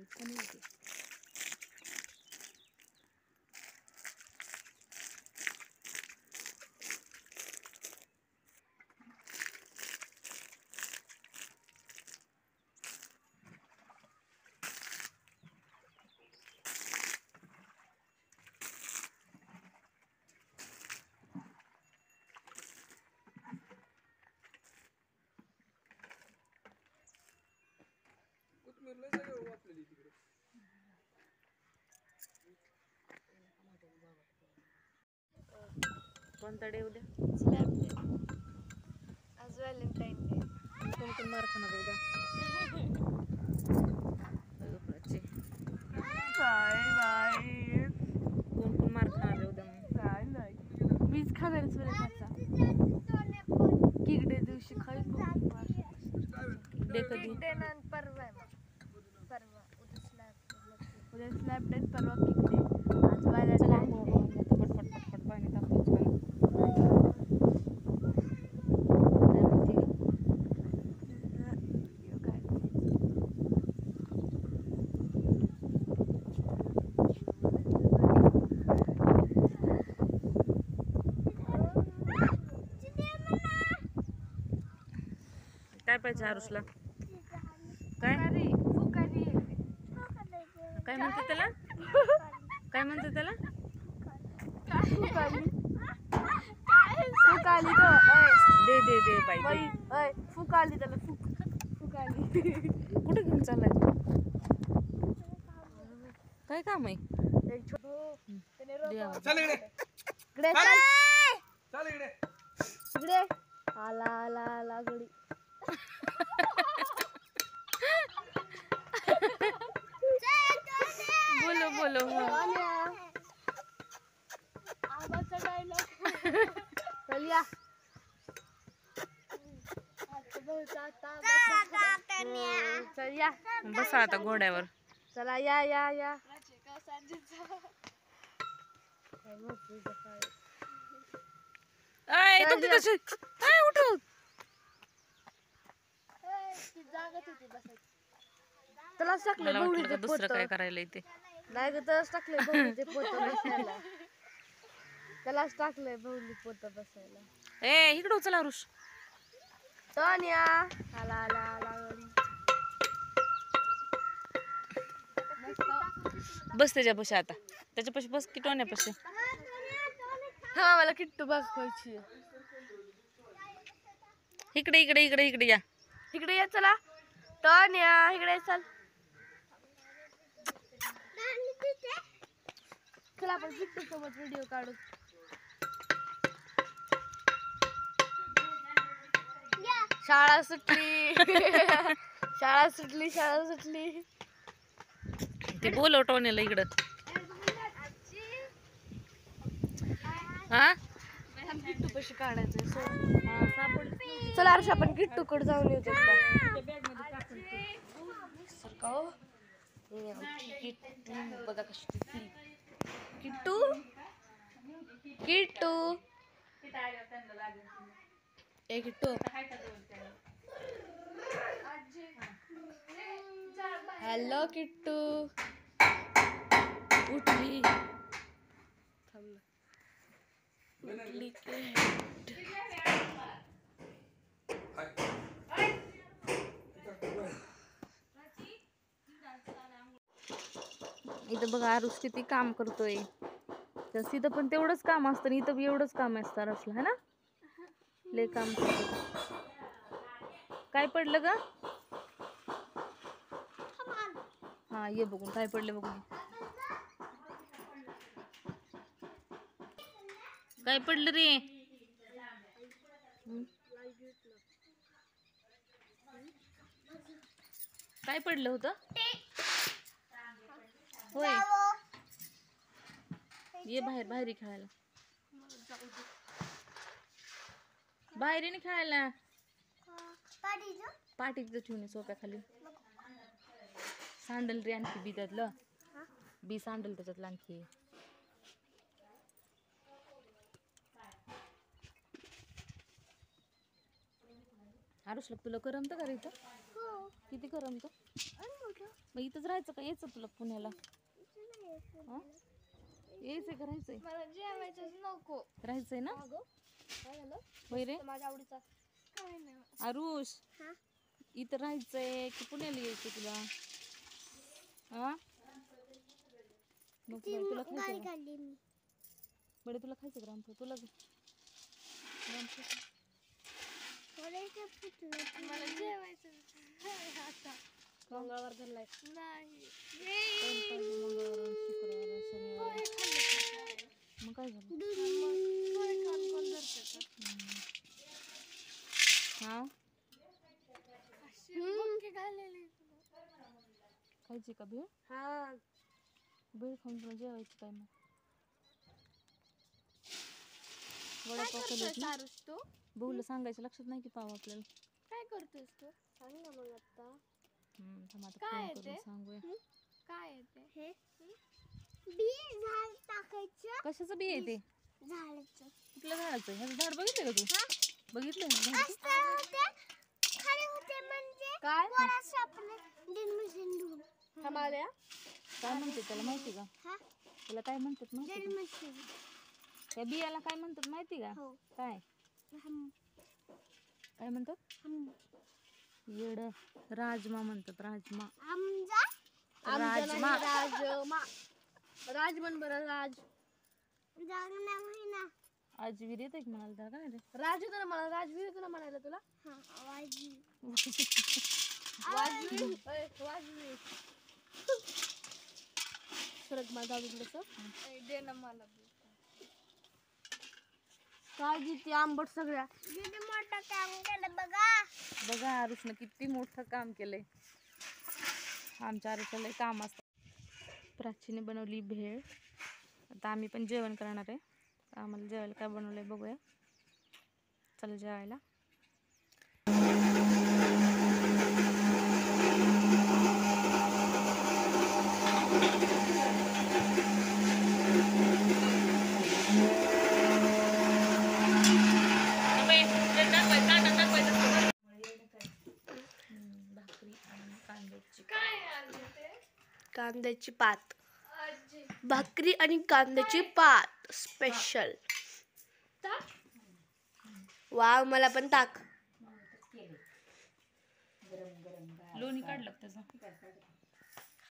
el कोणता day उद्या? Slap day आज व्हॅलेंटाईन डे कोण कोण मार खाणार उद्या? अगं प्राची. काय बाई कोण कोण मार खाणार आहे उद्या मग? काय नाही मीच खाणार सूर्यकाचा किगडे दिवशी खाईल डे कधी परवा आहे मग. परवा. उद्या स्लॅब उद्या स्लॅब डे परवा किगडे आज व्हॅलेंटाईन डे पटपट पटपट पाणी टाकून छान काय म्हणते गं? काय पाहिजे आरुषला. काय? काय म्हणते त्याला? काय म्हणते त्याला? फुकाली फुकाली तो दे दे दे बाई. अय फुकाली त्याला फुक. फुकाली. कुठे घेऊन चाललाय? तू? काय काम आहे? एक छोटं त्याने रोप- दे आवाज. चल इकडे. इकडे चल. चल. चल इकडे. इकडे. आला आला आला गडी बोलो बोलो. चल या. बसा आता घोड्यावर. चला या या या. चल तुमची अय उठव त्यालाच टाकले मला वाटलं का दुसरं पोत. काय करायला इथे नाही ग त्यालाच टाकले बवडीचे पोत बसायला. त्यालाच टाकले बवडी पोत बसायला. ए इकडे उचल आरुष. टोन्या आला आला आला गडी बस त्याच्यापाशी आता. त्याच्यापाशी बस की टोण्यापाशी. हा मला किट्टू बघायची इकडे इकडे इकडे इकडे या. इकडे ये चला. इकडे ये चल. चला आपण किट्टू सोबत व्हिडिओ काढू शाळा सुटली. शाळा सुटली शाळा सुटली. ते बोलव टोण्याला इकडं. हा? किट्टू कशी काढायचं चला अर्ष आपण किट्टू कडे जाऊन येऊ सरका किट्टू बघा कशी किट्टू किट्टू ए किट्टू हॅलो किट्टू उठली. थांब. उठली किट्टू. इथं बघा आरुष किती काम करतोय. तर तिथं पण तेवढंच काम असतं आणि इथं बी एवढंच काम असतं आरुषला है ना? लय काम करतो काय पडलं ग? हा ये बघून काय पडलं बघून. काय पडलं रे? काय पडलं होतं? होय. ये बाहेर बाहेर खेळायला. बाहेर ये ना खेळायला. पाठीत ठेवून ये सोप्याखाली. सांडल रे आणखी बी त्यातलं बी सांडल त्याच्यातलं आणखी. आरुषला तुला करमतं का रे इथं? किती करमतं? मग इथंच राहायचं का? यायचं तुला पुण्याला? हा? यायचंय का? राहायचंय? मला जेवायचंच नको. राहायचंय ना? काय झालं? होय रे माझ्या आवडीचा. काय नाही. आरुष हा? इथं राहायचंय की पुण्याला यायचं तुला? हा? नको बाई, तुला खायचं का? काढली मी बडे तुला खायचं रामफळ? तुला मला जेवायचं आता. मंगळवार धरलाय नाही. कोण पाहिजे मंगळवार शुक्रवार शनिवार मग काय झालं हा खायची का भेळ? हा. भेळ खाऊन तुला जेवायची काय मग? वडापाव सारूस तू? बहूला सांगायचं लक्षात नाही की पाव आपल्याला. काय करतोस तू? सांग ना मग आता. काय? सांगूया. येते हे? बी झाड टाकायचं. कशाचं बी आहे ते? झाडाचं. कुठल्या झाडाचं? ह्याचं झाड बघितलं का तू? बघितलं होते. म्हणजे काय? थांबाल्या काय म्हणते त्याला माहिती का? त्याला काय म्हणतात माहिती त्या बियाला काय म्हणतात माहिती का? हो. काय? काय म्हणतात? येड राजमा म्हणतात राजमा. राजमा. राजमा. राज म्हण बरं राज. आजवीर येते की त्याला काय रे राज होतं ना मला राजवीर ना म्हणायला तुला? वाजवी. ओय, वाजवी. सरक माझा दे ना मला. काय जिथे आंबट सगळ्या? मोठं काम केलं बघा. बघा आरुषनं किती मोठं काम केलंय. आमच्या आरुषाला लय काम असतं. प्राचीने बनवली भेळ. आता आम्ही पण जेवण करणार आहे. आम्हाला जेवायला काय बनवलंय बघूया. चला जेवायला भाकरी आणि कांद्याची कांद्याची पात. भाकरी आणि कांद्याची पात. स्पेशल वाव मला पण टाक. लोणी काढलं त्याचं?